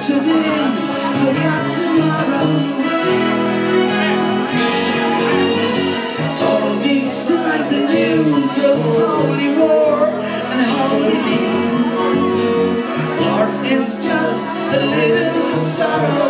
today, forgot tomorrow. All these night the news of holy war and holy deed. Ours is just a little sorrow.